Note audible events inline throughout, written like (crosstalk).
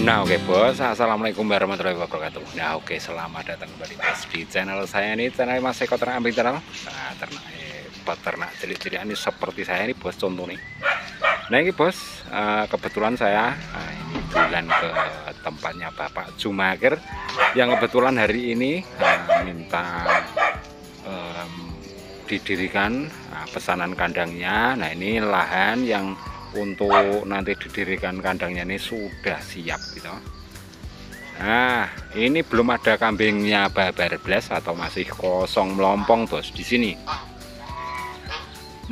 Nah oke bos, Assalamualaikum warahmatullahi wabarakatuh. Nah oke, selamat datang kembali bos di channel saya ini. Channel Mas Eko Ternak Ambing Ternak. Nah ternak, eh, peternak cilik-cilik ini seperti saya ini bos contoh nih. Nah ini bos, eh, kebetulan saya nah, ini bulan ke tempatnya Bapak Jumakir Yang kebetulan hari ini eh, minta em, didirikan nah, pesanan kandangnya. Nah ini lahan yang untuk nanti didirikan kandangnya ini sudah siap gitu Nah, ini belum ada kambingnya babar blas atau masih kosong melompong, Bos, di sini.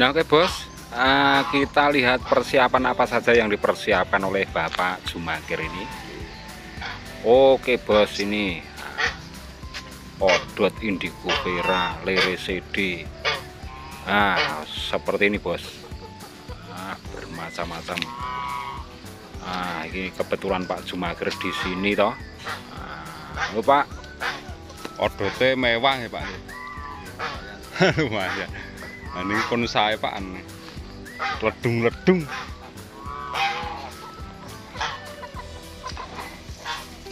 Nah, oke, Bos. eh, kita lihat persiapan apa saja yang dipersiapkan oleh Bapak Jumakir ini. Oke, Bos, ini Odot Indigo Vera Lere CD. Nah, seperti ini, Bos. Bermacam-macam. Nah, ini kebetulan Pak Jumakir di sini toh. Nah, oh, Pak. Odote mewah ya Pak. (laughs) Lumayan. Nah, ini pun saya Pak. Ledung-ledung.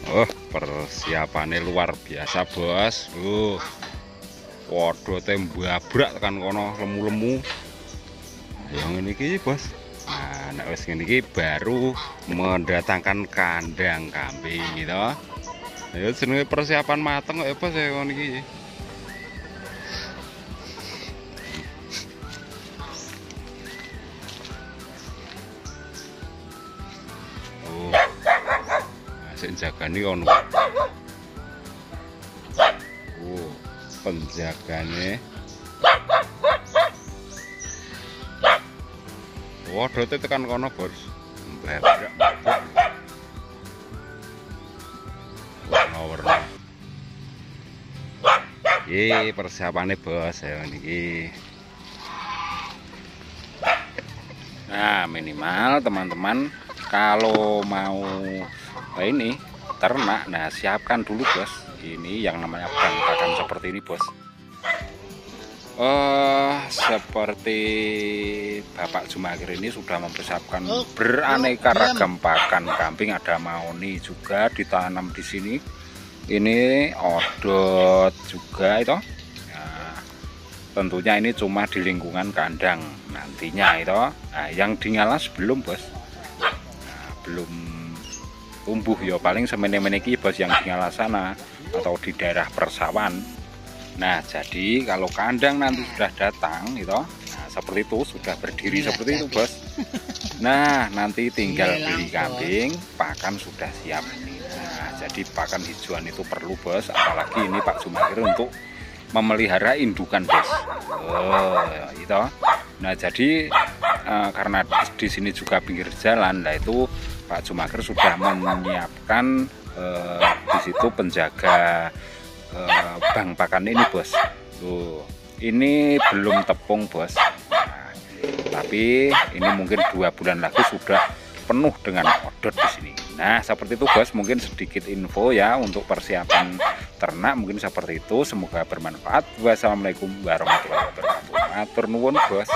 Oh, persiapannya luar biasa, Bos. Uh. Waduh, tembabrak tekan kono lemu-lemu. Yang ini ki, Bos. Nah, wis ngene iki baru mendatangkan kandang kambing gitu. Ya jenenge persiapan mateng kok ya Bos ya ngono iki. Oh. Jagane ono. Oh, penjagane. Waduh tekan kono, Bos. Mbabrak. Warna-warna. Iki bos ya niki. Nah, minimal teman-teman kalau mau eh, ini ternak, nah siapkan dulu bos. Ini yang namanya bangkakan seperti ini bos. Eh, seperti Bapak Jumakir ini sudah mempersiapkan beraneka ragam pakan kambing. Ada maoni juga ditanam di sini. Ini odot juga itu. Nah, tentunya ini cuma di lingkungan kandang nantinya itu nah yang dingalas belum bos nah, belum tumbuh ya paling semene-mene bos yang dingalas sana atau di daerah persawan nah jadi kalau kandang nanti sudah datang itu nah seperti itu sudah berdiri seperti itu bos. Nah nanti tinggal beli kambing pakan sudah siap. Nah jadi pakan hijauan itu perlu bos. Apalagi ini Pak Jumakir untuk memelihara indukan bos. Oh itu nah jadi eh, karena di sini juga pinggir jalan nah itu Pak Jumakir sudah menyiapkan eh, di situ penjaga eh, bank pakan ini bos tuh ini belum tepung bos Nah, tapi ini mungkin dua bulan lagi sudah penuh dengan odot di sini. Nah, seperti itu bos, mungkin sedikit info ya untuk persiapan ternak mungkin seperti itu. Semoga bermanfaat. Wassalamualaikum warahmatullahi wabarakatuh. Atur nuwun bos.